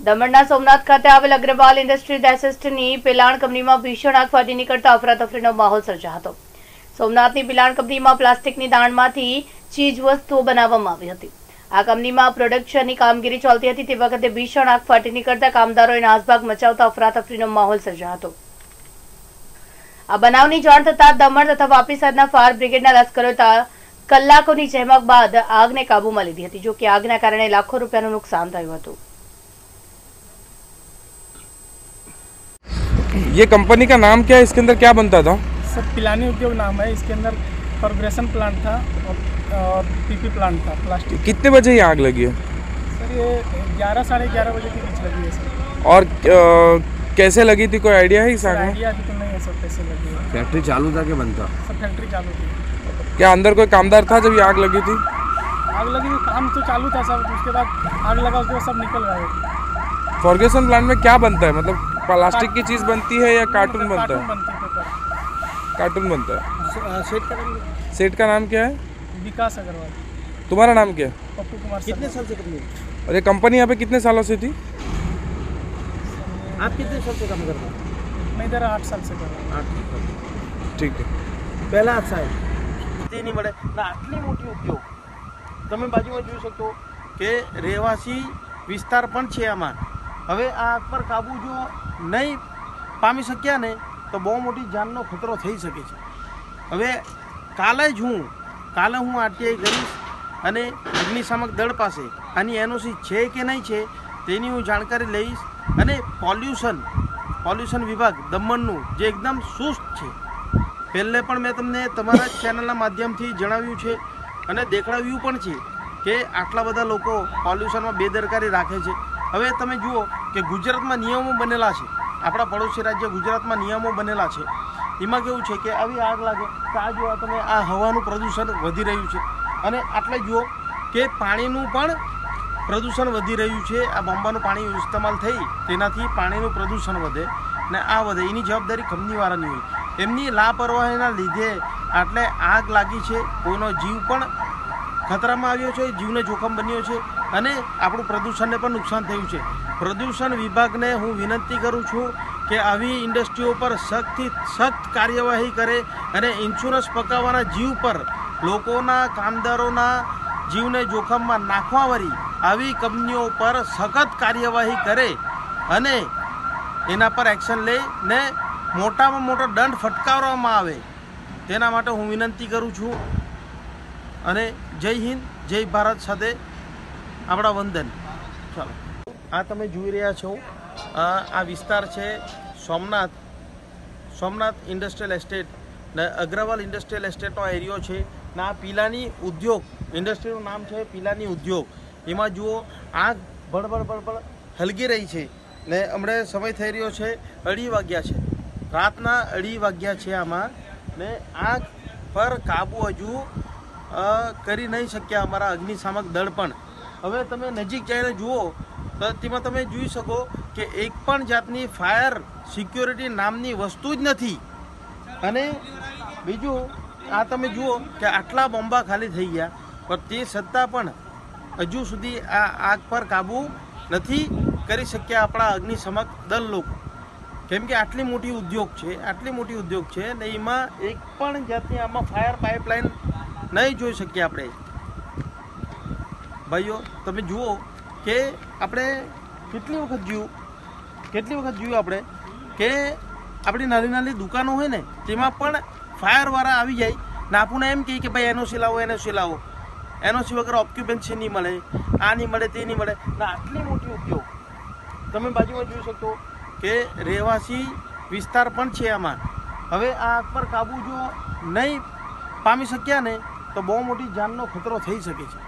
દમણના સોમનાથ ખાતે આવેલ અગ્રવાલ ઇન્ડસ્ટ્રીઝ એસેસ્ટની પિલાણ કંપનીમાં ભીષણ આગ ફાટી નીકળતા અફરાતફરીનો માહોલ સર્જાયો હતો. સોમનાથની પિલાણ કંપનીમાં પ્લાસ્ટિકની દાણમાંથી ચીજ વસ્તુઓ બનાવવામાં આવી હતી. આ કંપનીમાં પ્રોડક્શનની કામગીરી ચાલતી હતી તે વખતે ભીષણ આગ ફાટી નીકળતા કામદારોએ નાસભાગ મચાવતા અફરાતફરીનો માહોલ સર્જાયો હતો. આ બનાવની જાણ થતાં દમણ તથા વાપી સહિતના ફાયર બ્રિગેડના લશ્કરો કલાકોની જહેમત બાદ આગને કાબૂમાં લીધી હતી, જો કે આગના કારણે લાખો રૂપિયાનું નુકસાન થયું હતું. ये कंपनी का नाम क्या है? इसके अंदर क्या बनता था? सर पिलानी उद्योग नाम है। इसके अंदर फॉर्ग्रेशन प्लांट था और, और पीपी प्लांट था प्लास्टिक कितने बजे ये आग लगी है? सर ये ग्यारह साढ़े ग्यारह बजे के बीच लगी है सर। और अ, कैसे लगी थी? कोई आइडिया है इस सर आग में? आइडिया तो नहीं है सर कैसे लगी फैक्ट्री चालू था कि बंद था? सर फैक्ट्री चालू थी। क्या अंदर कोई कामदार था जब ये आग लगी थी? आग लगी तो काम तो चालू था सर। उसके बाद आग लगा उसके बाद सब निकल गए फॉर्गेसन प्लांट में क्या बनता है? मतलब प्लास्टिक की चीज़ बनती है या कार्टून बनता कार्टून है बनती है पेपर कार्टून बनता है सेट का नाम सेठ का नाम क्या है विकास अग्रवाल तुम्हारा नाम क्या है पप्पू कुमार कितने साल से कंपनी और ये कंपनी यहाँ पे कितने सालों से थी आप कितने साल से काम कर रहे हो मैं इधर आठ साल से कर रहा हूँ ठीक है પહેલા હાથ સાહેબ તે નહીં મળે ના આટલી મોટી ઉદ્યોગ તમે બાજુમાં જોઈ શકો કે રહેવાસી વિસ્તાર પણ છે આમાં હવે આ આગ પર કાબુ જો નહીં પામી શક્યા ને, તો બહુ મોટી જાનનો ખતરો થઈ શકે છે. હવે કાલે જ હું, કાલે હું આરટીઆઈ કરીશ અને અગ્નિશામક દળ પાસે આની એનઓસી છે કે નહીં છે, તેની હું જાણકારી લઈશ અને પોલ્યુશન પોલ્યુશન વિભાગ દમણનું જે એકદમ સુસ્ત છે. પહેલે પણ મેં તમને તમારા ચેનલના માધ્યમથી જણાવ્યું છે અને દેખાડ્યું પણ છે કે આટલા બધા લોકો પોલ્યુશનમાં બેદરકારી રાખે છે. હવે તમે જુઓ કે ગુજરાતમાં નિયમો બનેલા છે. આપણા પડોશી રાજ્ય ગુજરાતમાં નિયમો બનેલા છે. એમાં કેવું છે કે આવી આગ લાગે તો આ જુઓ તમે આ હવાનું પ્રદૂષણ વધી રહ્યું છે. અને આટલે જુઓ કે પાણીનું પણ પ્રદૂષણ વધી રહ્યું છે. આ બોમ્બાનું પાણી ઇસ્તેમાલ થઈ તેનાથી પાણીનું પ્રદૂષણ વધે ને આ વધે. એની જવાબદારી કંપનીવાળાની હોય. એમની લાપરવાહીના લીધે આટલે આગ લાગી છે. કોઈનો જીવ પણ ખતરામાં આવ્યો છે, જીવને જોખમ બન્યો છે અને આપણું પ્રદૂષણને પણ નુકસાન થયું છે. પ્રદૂષણ વિભાગને હું વિનંતી કરું છું કે આવી ઇન્ડસ્ટ્રીઓ પર સખ્તથી સખ્ત કાર્યવાહી કરે અને ઇન્સ્યોરન્સ પકાવવાના જીવ પર લોકોના, કામદારોના જીવને જોખમમાં નાખવાવાળી આવી કંપનીઓ પર સખત કાર્યવાહી કરે અને એના પર એક્શન લે ને મોટામાં મોટો દંડ ફટકારવામાં આવે. તેના માટે હું વિનંતી કરું છું અને જય હિન્દ, જય ભારત સાથે આપણા વંદન. ચાલો. આ તમે જોઈ રહ્યા છો, આ વિસ્તાર છે સોમનાથ. સોમનાથ ઇન્ડસ્ટ્રીયલ એસ્ટેટ ને અગ્રવાલ ઇન્ડસ્ટ્રીયલ એસ્ટેટનો એરિયો છે ને આ પીલાની ઉદ્યોગ, ઇન્ડસ્ટ્રીનું નામ છે પીલાની ઉદ્યોગ. એમાં જુઓ, આગ ભડભડ ભડભડ હલગી રહી છે ને હમણાં સમય થઈ રહ્યો છે અઢી વાગ્યા છે. રાતના અઢી વાગ્યા છે આમાં ને આગ પર કાબુ હજુ કરી નહીં શક્યા અમારા અગ્નિશામક દળ પણ. હવે તમે નજીક જઈને જુઓ, તો તેમાં તમે જોઈ શકો કે એક પણ જાતની ફાયર સિક્યોરિટી નામની વસ્તુ જ નથી. અને બીજું, આ તમે જુઓ કે આટલા બોમ્બા ખાલી થઈ ગયા, પણ તે છતાં પણ હજુ સુધી આ આગ પર કાબૂ નથી કરી શક્યા આપણા અગ્નિશમક દળ લોકો. કેમ કે આટલી મોટી ઉદ્યોગ છે, આટલી મોટી ઉદ્યોગ છે ને એમાં એક પણ જાતની આમાં ફાયર પાઇપલાઇન નહીં જોઈ શકીએ આપણે. ભાઈઓ, તમે જુઓ કે આપણે કેટલી વખત જોયું, કેટલી વખત જોયું આપણે કે આપણી નાની નાની દુકાનો હોય ને, તેમાં પણ ફાયરવાળા આવી જાય. ને આપણને એમ કહે કે ભાઈ એનઓસી લાવો એનઓસી લાવો. એનઓસી વગર ઓક્યુપન્સી નહીં મળે, આ નહીં મળે, તે નહીં મળે. ના આટલી મોટી ઉદ્યોગ. તમે બાજુમાં જોઈ શકો કે રહેવાસી વિસ્તાર પણ છે આમાં. હવે આ પર કાબુ જો નહીં પામી શક્યા ને તો બહુ મોટી જાનનો ખતરો થઈ શકે છે.